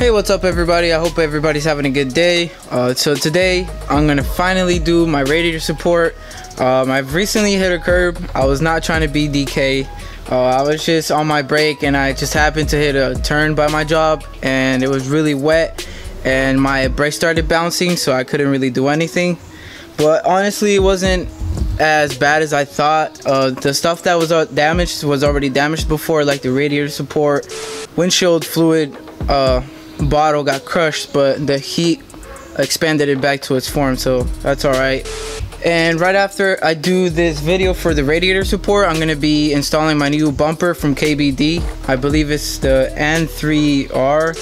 Hey, what's up everybody? I hope everybody's having a good day. Uh, so today, I'm gonna finally do my radiator support. Um, I've recently hit a curb. I was not trying to be DK. Uh, I was just on my break and I just happened to hit a turn by my job and it was really wet and my brake started bouncing so I couldn't really do anything. But honestly, it wasn't as bad as I thought. Uh, the stuff that was uh, damaged was already damaged before, like the radiator support, windshield fluid, uh, bottle got crushed, but the heat expanded it back to its form, so that's all right. And right after I do this video for the radiator support, I'm gonna be installing my new bumper from KBD. I believe it's the N3R.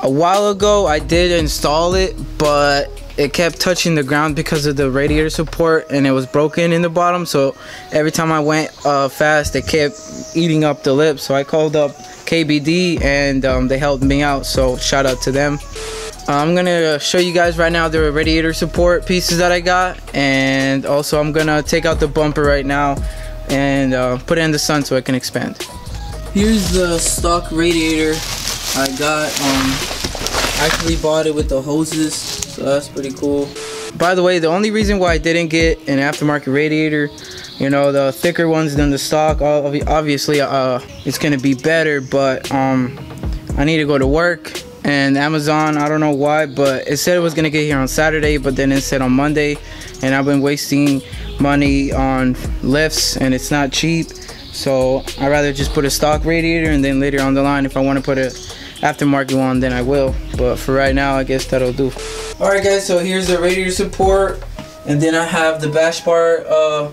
A while ago, I did install it, but it kept touching the ground because of the radiator support and it was broken in the bottom. So every time I went uh, fast, it kept eating up the lip. So I called up KBD and um, they helped me out. So shout out to them. Uh, I'm gonna show you guys right now the radiator support pieces that I got. And also I'm gonna take out the bumper right now and uh, put it in the sun so it can expand. Here's the stock radiator I got. Um actually bought it with the hoses so that's pretty cool. By the way the only reason why I didn't get an aftermarket radiator you know the thicker ones than the stock obviously uh it's gonna be better but um i need to go to work and amazon i don't know why but it said it was gonna get here on saturday but then it said on monday and i've been wasting money on lifts and it's not cheap. So i'd rather just put a stock radiator and then later on the line if i want to put a aftermarket one then i will. But for right now i guess that'll do. All right guys so here's the radiator support. And then i have the bash bar uh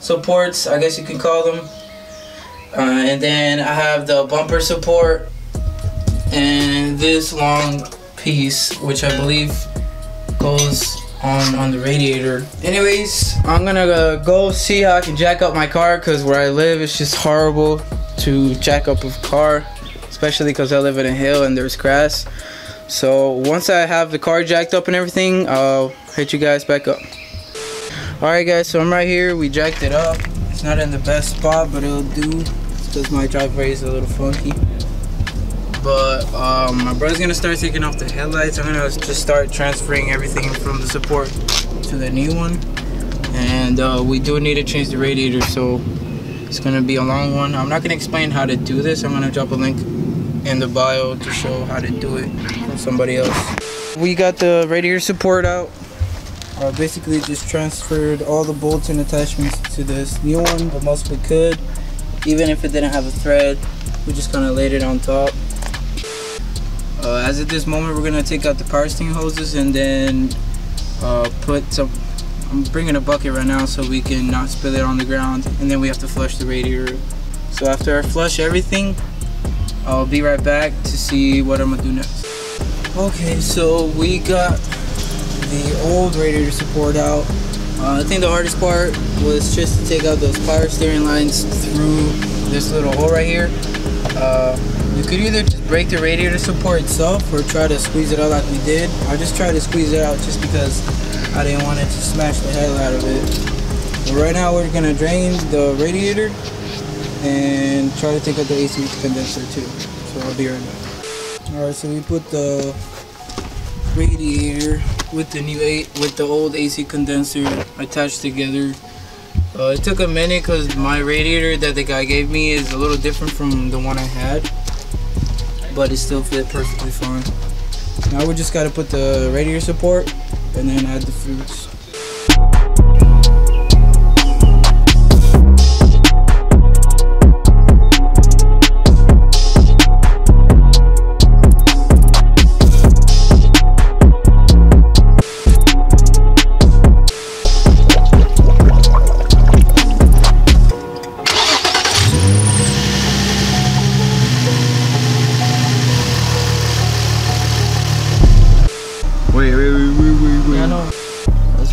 supports, I guess you can call them. Uh, and then I have the bumper support. And this long piece, which I believe goes on on the radiator. Anyways, I'm gonna uh, go see how I can jack up my car because where I live it's just horrible to jack up a car, especially because I live in a hill and there's grass. So once I have the car jacked up and everything, I'll hit you guys back up. Alright guys, so I'm right here. We jacked it up. It's not in the best spot, but it'll do. because my driveway is a little funky. But um, my brother's gonna start taking off the headlights. I'm gonna just start transferring everything from the support to the new one. And uh, we do need to change the radiator, so it's gonna be a long one. I'm not gonna explain how to do this. I'm gonna drop a link in the bio to show how to do it from somebody else. We got the radiator support out. Uh, basically just transferred all the bolts and attachments to this new one the most we could. Even if it didn't have a thread we just kind of laid it on top. Uh, as at this moment we're gonna take out the power steering hoses and then uh, put some I'm bringing a bucket right now so we can not spill it on the ground and then we have to flush the radiator. So after I flush everything I'll be right back to see what I'm gonna do next okay so we got the old radiator support out. Uh, I think the hardest part was just to take out those power steering lines through this little hole right here. Uh, you could either just break the radiator support itself or try to squeeze it out like we did. I just tried to squeeze it out just because I didn't want it to smash the hell out of it. But right now we're gonna drain the radiator and try to take out the AC condenser too. So I'll be right back. Alright, so we put the radiator with the new eight with the old AC condenser attached together. Uh, it took a minute because my radiator that the guy gave me is a little different from the one I had, but it still fit perfectly fine. Now we just got to put the radiator support and then add the fruits.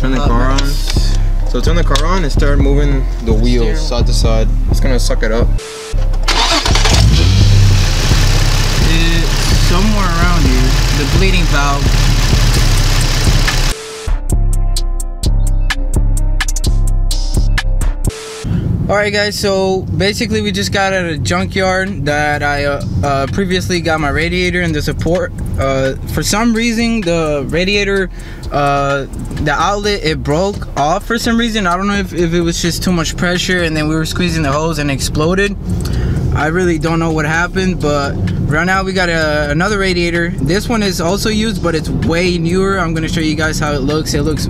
Turn the car on. So turn the car on and start moving the wheels side to side. It's gonna suck it up. It's somewhere around here. The bleeding valve. Alright guys, so basically we just got at a junkyard that I uh, uh, previously got my radiator and the support. Uh, for some reason the radiator uh, the outlet it broke off for some reason. I don't know if, if it was just too much pressure and then we were squeezing the hose and exploded. I really don't know what happened but right now we got a, another radiator. This one is also used but it's way newer. I'm going to show you guys how it looks. It looks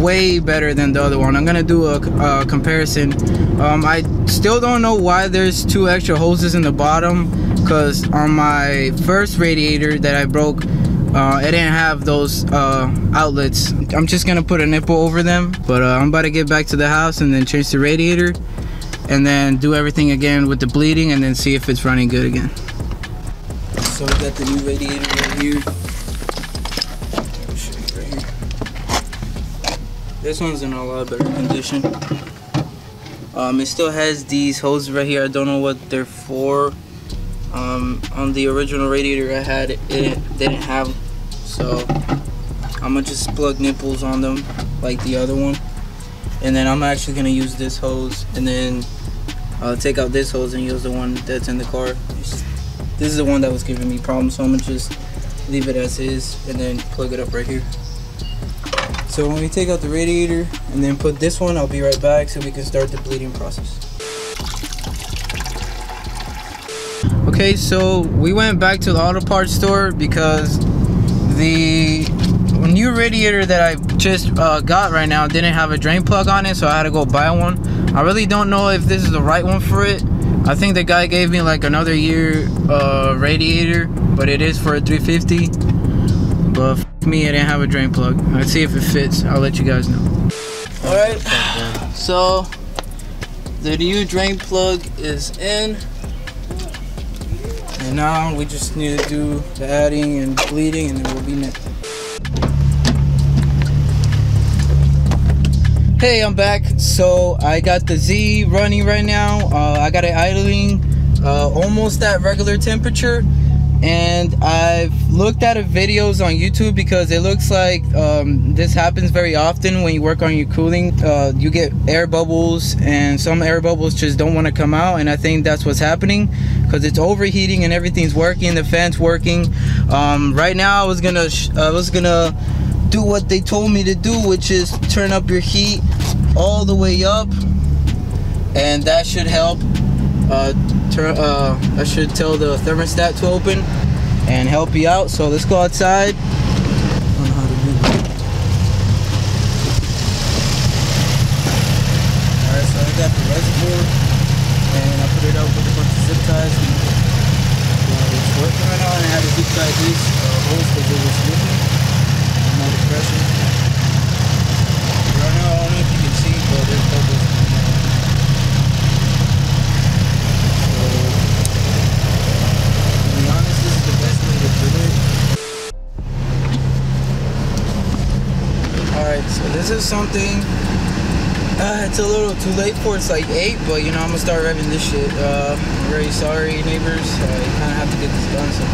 way better than the other one. I'm gonna do a, a comparison. Um, i still don't know why there's two extra hoses in the bottom because on my first radiator that i broke uh, it didn't have those uh, outlets. I'm just gonna put a nipple over them but uh, i'm about to get back to the house and then change the radiator and then do everything again with the bleeding and then see if it's running good again. So we got the new radiator right here This one's in a lot better condition. Um, it still has these hoses right here. I don't know what they're for. Um, on the original radiator I had, it, it didn't have. So I'm gonna just plug nipples on them like the other one. And then I'm actually gonna use this hose and then uh, take out this hose and use the one that's in the car. This is the one that was giving me problems, so I'm gonna just leave it as is and then plug it up right here. So when we take out the radiator and then put this one, I'll be right back so we can start the bleeding process. Okay, so we went back to the auto parts store because the new radiator that I just uh, got right now didn't have a drain plug on it, so I had to go buy one. I really don't know if this is the right one for it. I think the guy gave me like another year uh, radiator, but it is for a 350. But me, I didn't have a drain plug. Let's see if it fits. I'll let you guys know. Alright, so the new drain plug is in. And now we just need to do the adding and bleeding and then we'll be next. Hey, I'm back. So I got the Z running right now. Uh, I got it idling uh, almost at regular temperature and I've looked at videos on YouTube because it looks like um, this happens very often when you work on your cooling. Uh, you get air bubbles, and some air bubbles just don't want to come out, and I think that's what's happening because it's overheating and everything's working. The fan's working. Um, right now, I was gonna I was gonna do what they told me to do, which is turn up your heat all the way up, and that should help. Uh, uh, I should tell the thermostat to open and help you out. So let's go outside. Alright, so I got the reservoir and I put it up with a bunch of zip ties and uh, it's working right now and I had to zip tie these uh, holes because it was leaking. 6 something. Uh, it's a little too late for it's like 8, but you know, I'm gonna start revving this shit. Uh, I'm very sorry, neighbors. I kinda have to get this done so.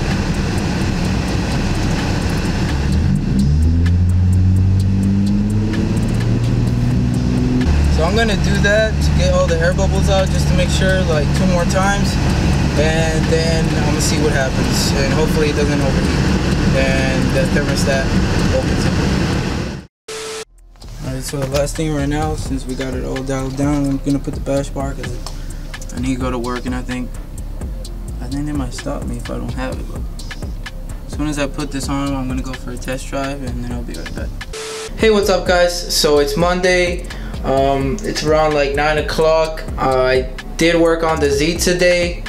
So I'm gonna do that to get all the air bubbles out just to make sure like two more times and then I'm gonna see what happens and hopefully it doesn't overheat and the thermostat opens up. Alright so the last thing right now since we got it all dialed down I'm gonna put the bash bar because I need to go to work and I think I think they might stop me if I don't have it but as soon as I put this on I'm gonna go for a test drive and then I'll be right back. Hey what's up guys? So it's Monday um, it's around like 9 o'clock. Uh, I did work on the Z today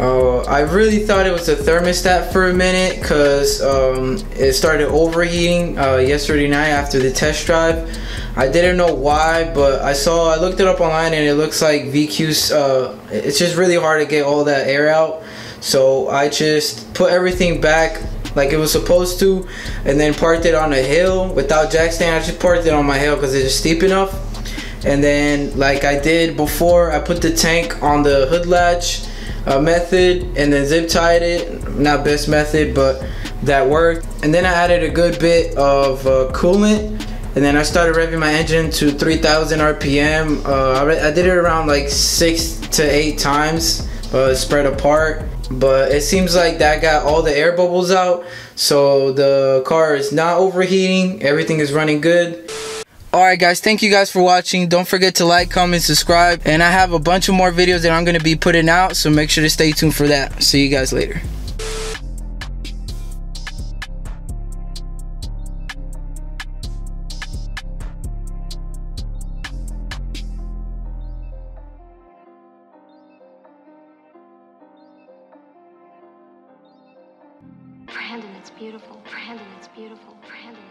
uh, I really thought it was a thermostat for a minute because um, it started overheating uh, yesterday night after the test drive. I didn't know why, but I saw, I looked it up online and it looks like VQ's, uh, it's just really hard to get all that air out. So I just put everything back like it was supposed to and then parked it on a hill without jack stand. I just parked it on my hill because it's steep enough. And then like I did before, I put the tank on the hood latch uh, method and then zip tied it. Not best method, but that worked. And then I added a good bit of uh, coolant and then I started revving my engine to 3000 RPM. Uh, I, I, did it around like six to eight times, uh, spread apart. but it seems like that got all the air bubbles out so the car is not overheating everything is running good Alright guys, thank you guys for watching. Don't forget to like, comment, subscribe. And I have a bunch of more videos that I'm going to be putting out, so make sure to stay tuned for that. See you guys later. Brandon, it's beautiful. Brandon, it's beautiful. Brandon.